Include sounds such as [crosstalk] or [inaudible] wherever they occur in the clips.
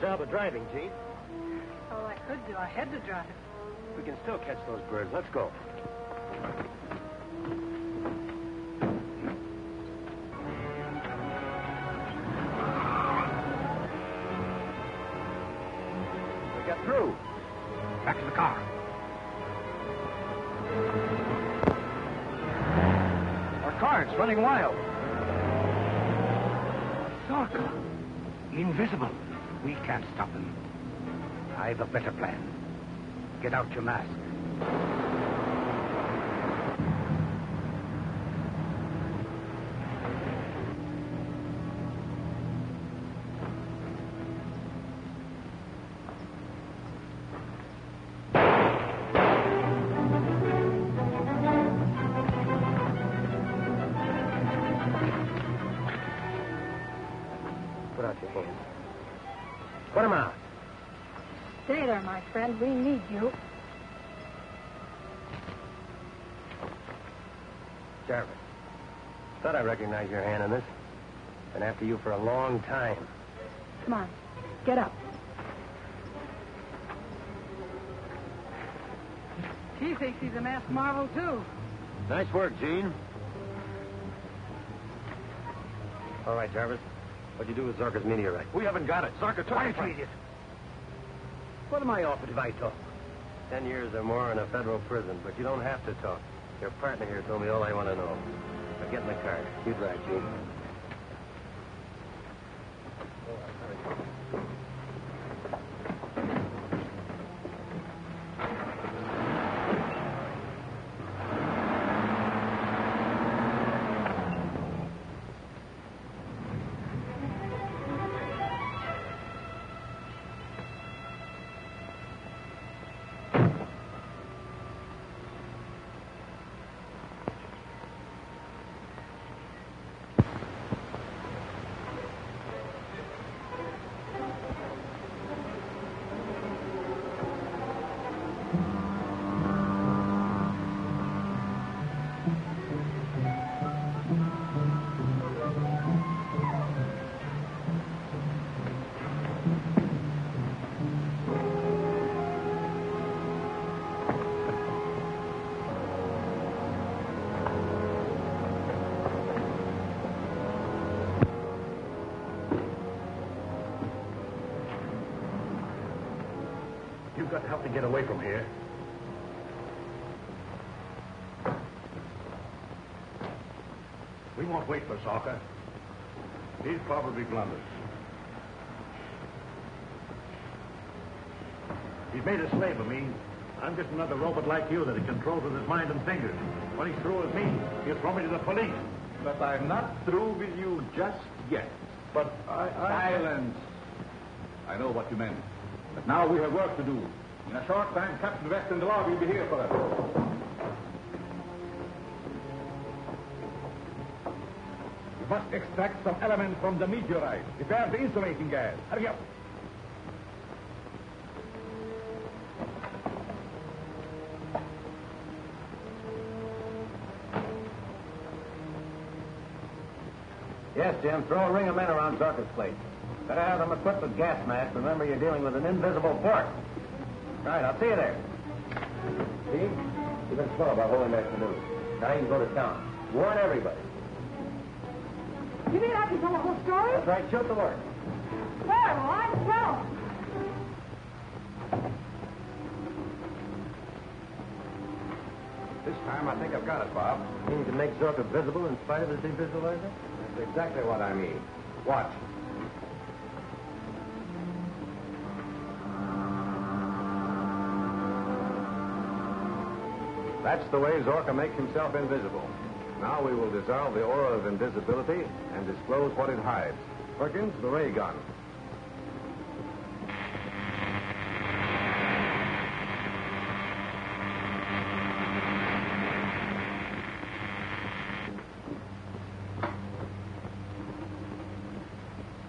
job of driving, Chief. All I could do, I had to drive. We can still catch those birds. Let's go. We got through. Back to the car. Our car's running wild. Zorka. Invisible. We can't stop them. I've a better plan. Get out your mask. Put out your hands. Put him out. Stay there, my friend. We need you. Jarvis. Thought I recognized your hand in this. Been after you for a long time. Come on. Get up. He thinks he's a masked marvel, too. Nice work, Gene. All right, Jarvis. What'd you do with Zorka's meteorite? We haven't got it. Zarka took Quiet, it. idiot. What am I offered if I talk? Ten years or more in a federal prison, but you don't have to talk. Your partner here told me all I want to know. Now get in the car. You drive, Gene. You've got to help me get away from here. We won't wait for Zorka. He's probably blundered. He's made a slave of me. I'm just another robot like you that he controls with his mind and fingers. When he's through with me, he'll throw me to the police. But I'm not through with you just yet. But I... I... Silence. I know what you meant. But now we have work to do. In a short time, Captain West and the law will be here for us. We must extract some element from the meteorite. Prepare the insulating gas. Hurry up. Yes, Jim. Throw a ring of men around Zorka's place. Better have them equipped with gas masks. Remember, you're dealing with an invisible force. All right, I'll see you there. See? You've been slow about holding that canoe. Now you can go to town. Warn everybody. You mean I can tell the whole story? That's right. Shoot the word. Well, I will. This time I think I've got it, Bob. You mean you can make Zorka visible in spite of his devisualizer? That's exactly what I mean. Watch. That's the way Zorka makes himself invisible. Now we will dissolve the aura of invisibility and disclose what it hides. Perkins, the ray gun.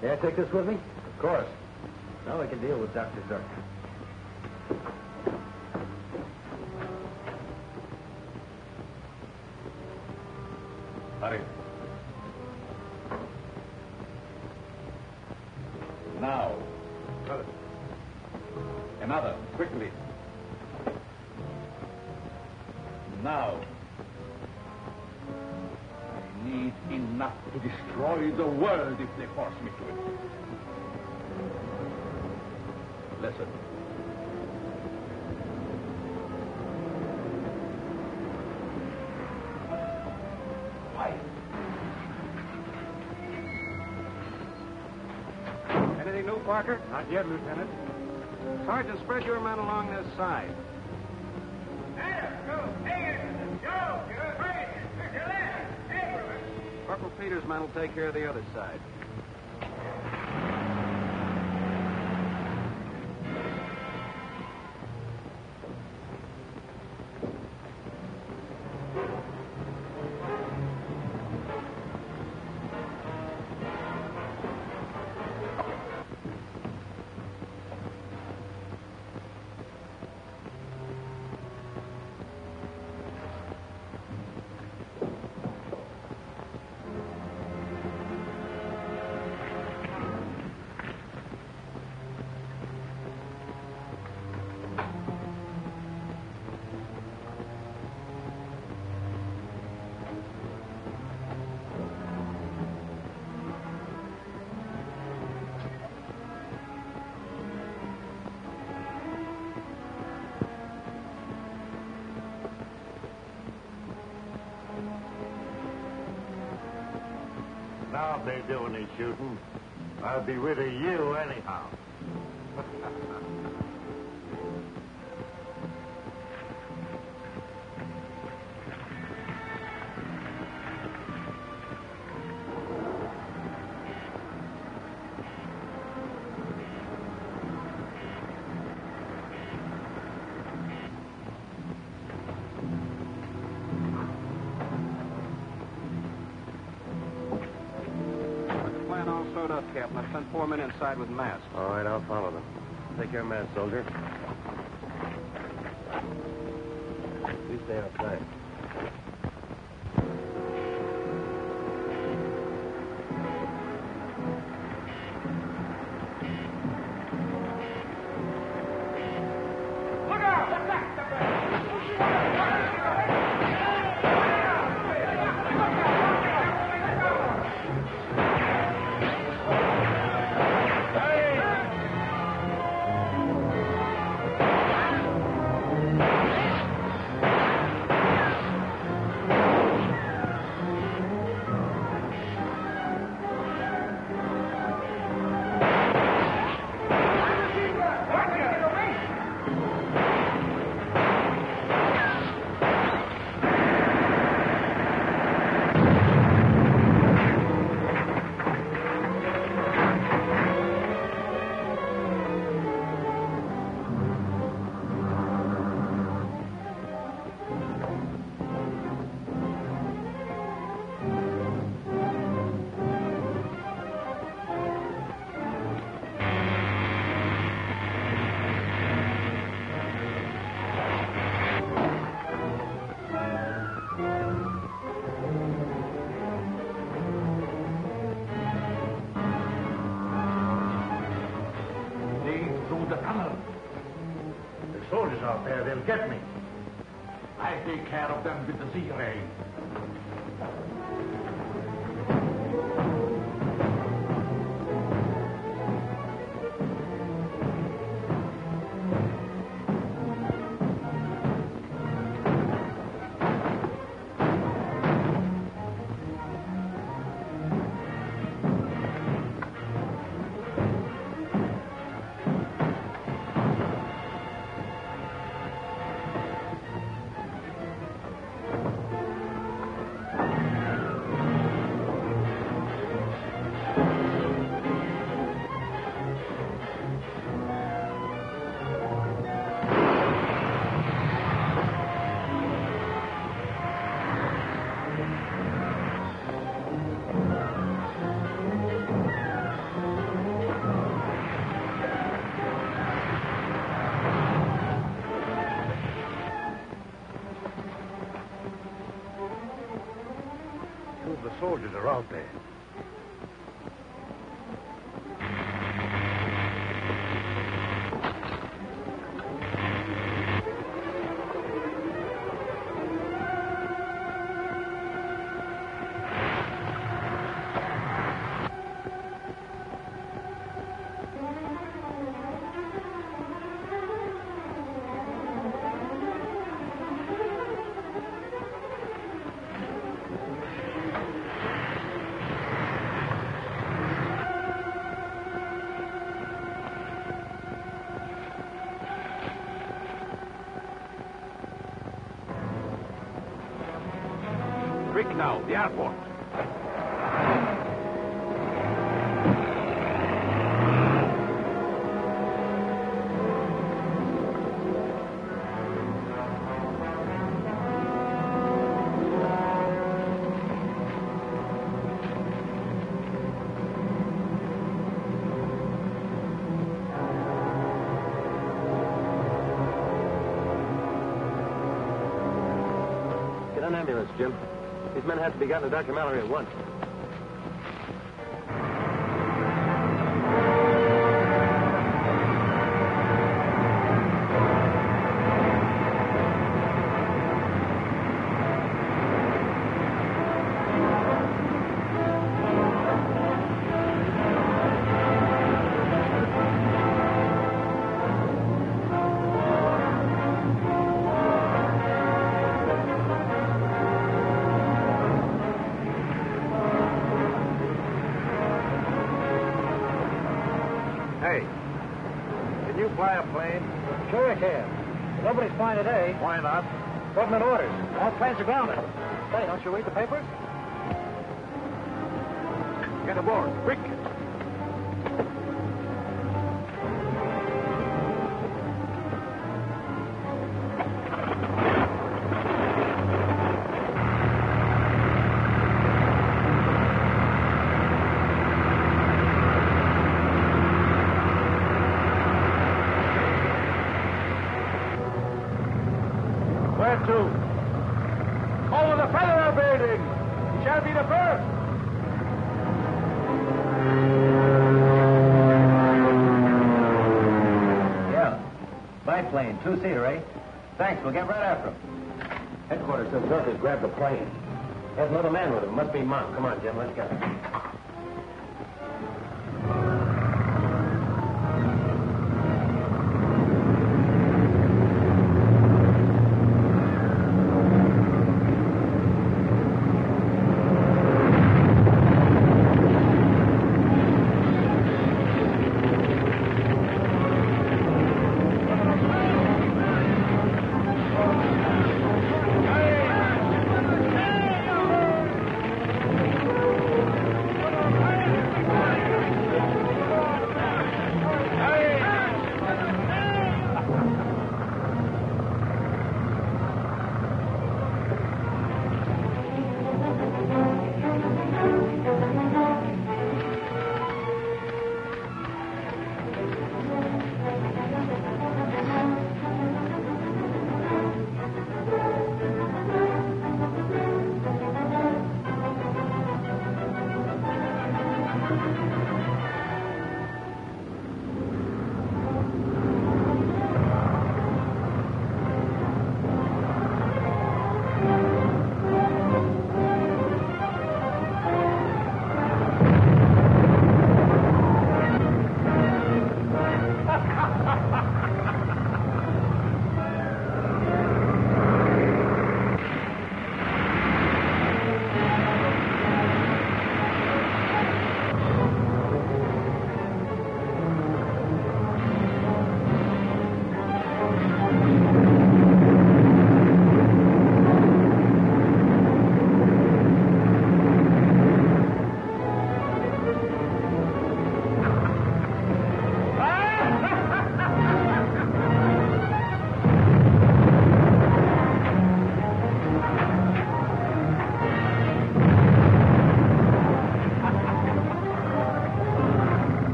May I take this with me? Of course. Now we can deal with Dr. Zorka. New, Parker? Not yet, Lieutenant. Sergeant, spread your men along this side. Corporal Peters' men will take care of the other side. If they do any shooting, I'll be rid of you anyhow. [laughs] sewed up, Captain. I've sent four men inside with masks. All right, I'll follow them. Take your man, soldier. You stay outside. Get me. I take care of them with the Z-ray. Soldiers are out there. Now, the airport. Get an ambulance, Jim. These men have to be gotten to Dr. Mallory at once. Flying today. Why not? Government orders. All planes are grounded. Say, don't you read the papers? Get aboard, quick. Biplane, two-seater, eh? Thanks, we'll get right after him. Headquarters says Zorka's grabbed the plane. There's another man with him. Must be Monk. Come on, Jim, let's go.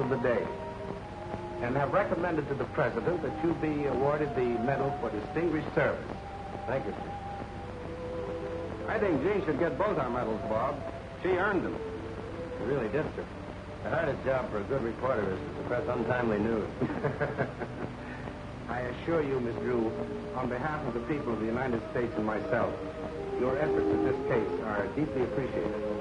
Of the day and have recommended to the President that you be awarded the Medal for Distinguished Service. Thank you, sir. I think Jean should get both our medals, Bob. She earned them. She really did, sir. The hardest job for a good reporter is to suppress untimely news. [laughs] [laughs] I assure you, Miss Drew, on behalf of the people of the United States and myself, your efforts in this case are deeply appreciated.